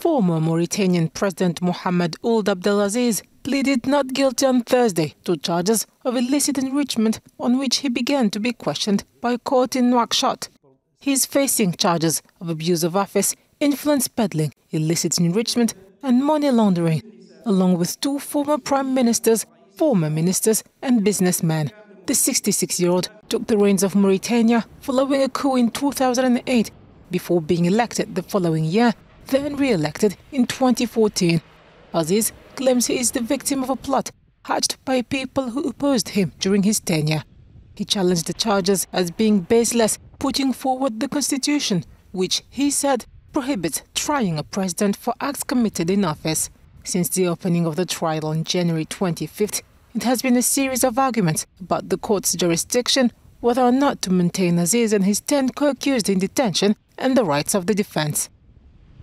Former Mauritanian President Mohamed Ould Abdel Aziz pleaded not guilty on Thursday to charges of illicit enrichment on which he began to be questioned by a court in Nouakchott. He is facing charges of abuse of office, influence peddling, illicit enrichment, and money laundering, along with two former prime ministers, former ministers, and businessmen. The 66 year old took the reins of Mauritania following a coup in 2008 before being elected the following year then re-elected in 2014. Aziz claims he is the victim of a plot hatched by people who opposed him during his tenure. He challenged the charges as being baseless, putting forward the constitution, which he said prohibits trying a president for acts committed in office. Since the opening of the trial on January 25th, it has been a series of arguments about the court's jurisdiction, whether or not to maintain Aziz and his 10 co-accused in detention, and the rights of the defense.